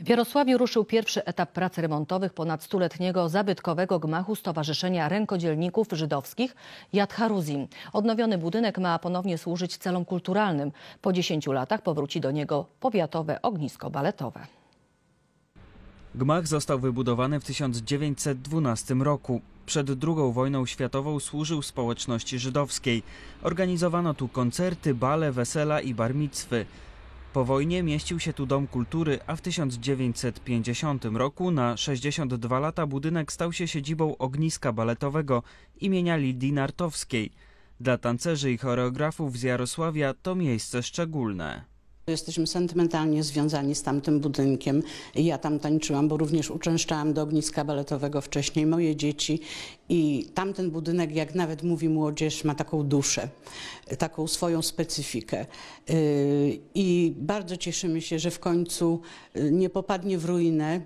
W Jarosławiu ruszył pierwszy etap prac remontowych ponad stuletniego zabytkowego gmachu Stowarzyszenia Rękodzielników Żydowskich Yad Haruzim. Odnowiony budynek ma ponownie służyć celom kulturalnym. Po 10 latach powróci do niego powiatowe ognisko baletowe. Gmach został wybudowany w 1912 roku. Przed II wojną światową służył społeczności żydowskiej. Organizowano tu koncerty, bale, wesela i barmicwy. Po wojnie mieścił się tu Dom Kultury, a w 1950 roku na 62 lata budynek stał się siedzibą ogniska baletowego imienia Lidii Nartowskiej. Dla tancerzy i choreografów z Jarosławia to miejsce szczególne. Jesteśmy sentymentalnie związani z tamtym budynkiem. Ja tam tańczyłam, bo również uczęszczałam do ogniska baletowego wcześniej, moje dzieci. I tamten budynek, jak nawet mówi młodzież, ma taką duszę, taką swoją specyfikę. Yy, I bardzo cieszymy się, że w końcu yy, nie popadnie w ruinę.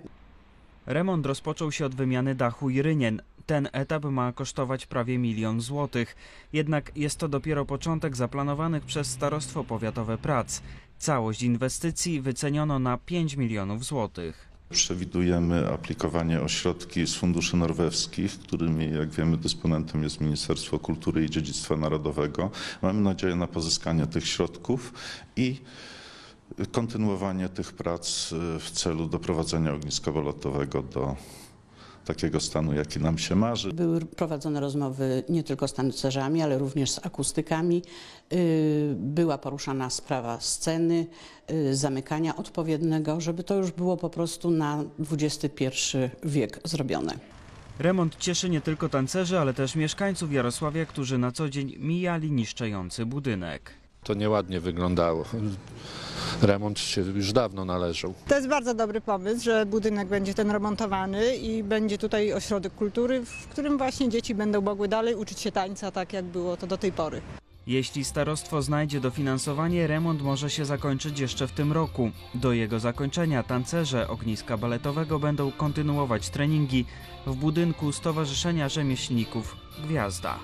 Remont rozpoczął się od wymiany dachu i rynien. Ten etap ma kosztować prawie milion złotych. Jednak jest to dopiero początek zaplanowanych przez Starostwo Powiatowe prac. Całość inwestycji wyceniono na 5 milionów złotych. Przewidujemy aplikowanie o środki z funduszy norweskich, którymi, jak wiemy, dysponentem jest Ministerstwo Kultury i Dziedzictwa Narodowego. Mamy nadzieję na pozyskanie tych środków i kontynuowanie tych prac y, w celu doprowadzenia ogniska balotowego do takiego stanu, jaki nam się marzy. Były prowadzone rozmowy nie tylko z tancerzami, ale również z akustykami. Yy, Była poruszana sprawa sceny, yy, zamykania odpowiedniego, żeby to już było po prostu na XXI wiek zrobione. Remont cieszy nie tylko tancerzy, ale też mieszkańców Jarosławia, którzy na co dzień mijali niszczejący budynek. To nieładnie wyglądało. Remont się już dawno należał. To jest bardzo dobry pomysł, że budynek będzie ten remontowany i będzie tutaj ośrodek kultury, w którym właśnie dzieci będą mogły dalej uczyć się tańca, tak jak było to do tej pory. Jeśli starostwo znajdzie dofinansowanie, remont może się zakończyć jeszcze w tym roku. Do jego zakończenia tancerze ogniska baletowego będą kontynuować treningi w budynku Stowarzyszenia Rzemieślników Gwiazda.